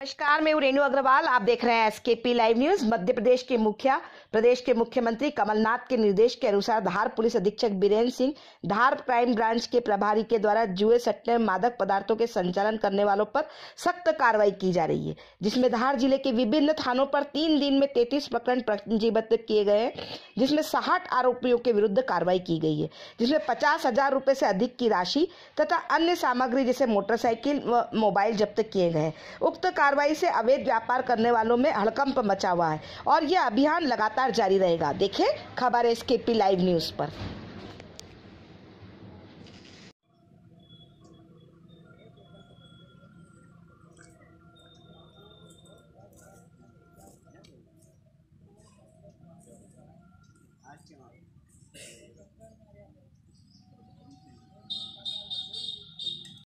नमस्कार, मैं रेणु अग्रवाल। आप देख रहे हैं SKP live news Madhya Pradesh के मुखिया, प्रदेश के मुख्यमंत्री कमलनाथ के निर्देश के अनुसार धार पुलिस अधीक्षक बीरेन्द्र सिंह, धार क्राइम ब्रांच के प्रभारी के द्वारा जुए सट्टे मादक पदार्थों के संचालन करने वालों पर सख्त कार्रवाई की जा रही है, जिसमें धार ज़िले के विभिन्न थानों पर तीन दिन में तैतीस प्रकरण पंजीबद्ध किए गए हैं, जिसमें साठ आरोपियों के विरुद्ध कार्रवाई की गई है, जिसमें पचास हज़ार रुपए से अधिक की राशि तथा अन्य सामग्री जैसे मोटरसाइकिल व मोबाइल जब्त किए गए उक्त कार्रवाई से अवैध व्यापार करने वालों में हड़कंप मचा हुआ है और यह अभियान लगातार जारी रहेगा। देखिए खबर है इसके पी लाइव न्यूज़ पर।